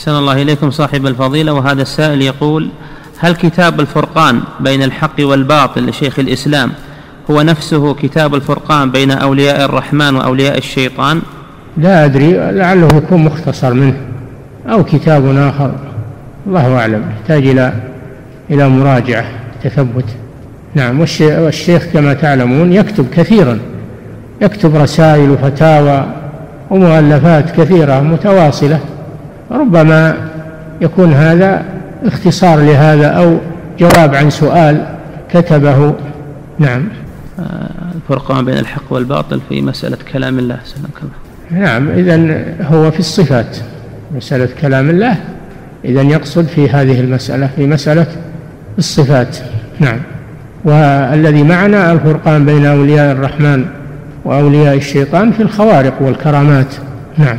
أحسن الله إليكم صاحب الفضيلة. وهذا السائل يقول هل كتاب الفرقان بين الحق والباطل لشيخ الإسلام هو نفسه كتاب الفرقان بين أولياء الرحمن وأولياء الشيطان؟ لا أدري لعله يكون مختصر منه أو كتاب آخر. الله أعلم يحتاج إلى إلى مراجعة تثبت. نعم والشيخ كما تعلمون يكتب كثيرا. يكتب رسائل وفتاوى ومؤلفات كثيرة متواصلة. ربما يكون هذا اختصار لهذا أو جواب عن سؤال كتبه. نعم. الفرقان بين الحق والباطل في مسألة كلام الله. سلامك الله نعم إذا هو في الصفات. مسألة كلام الله إذا يقصد في هذه المسألة في مسألة الصفات. نعم. والذي معنا الفرقان بين أولياء الرحمن وأولياء الشيطان في الخوارق والكرامات. نعم.